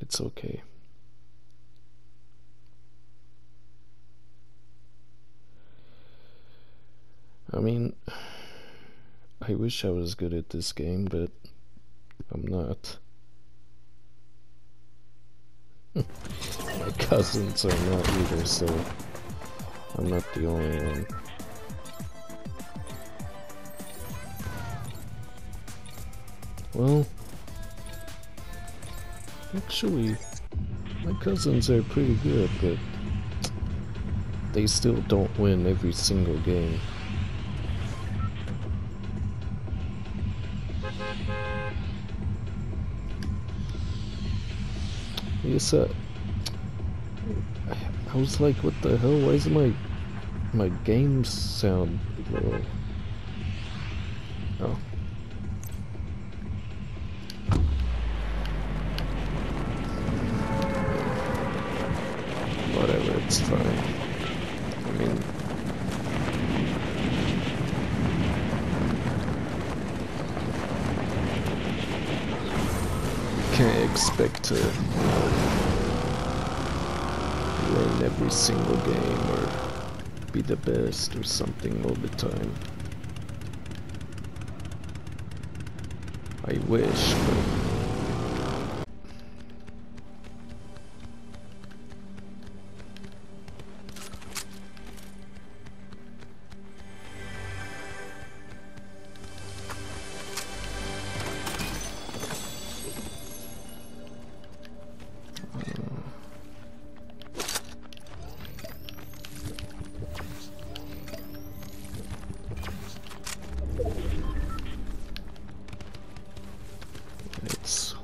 It's okay. I mean, I wish I was good at this game, but I'm not. My cousins are not either, so I'm not the only one. Well, actually, my cousins are pretty good, but they still don't win every single game. Yes, uh, I was like, what the hell? Why is my my game sound low? It's fine. I mean, can't expect to win every single game or be the best or something all the time. I wish, but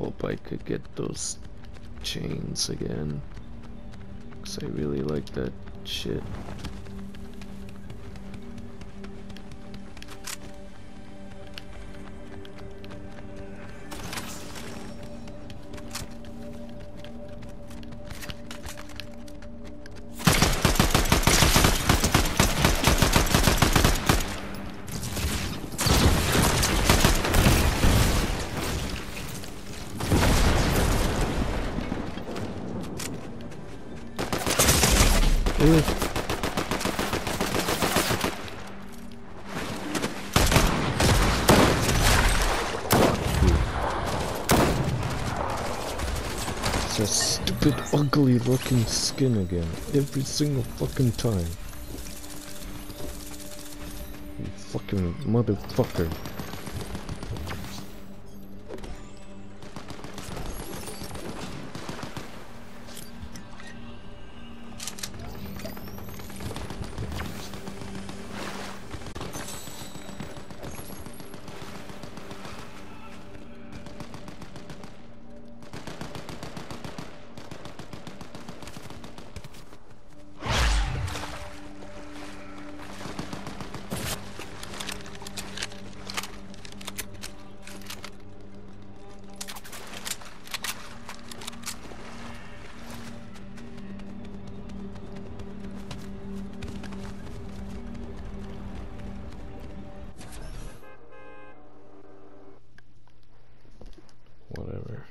hope I could get those chains again. Cause I really like that shit. It's a stupid, ugly looking skin again. Every single fucking time. You fucking motherfucker. Whatever.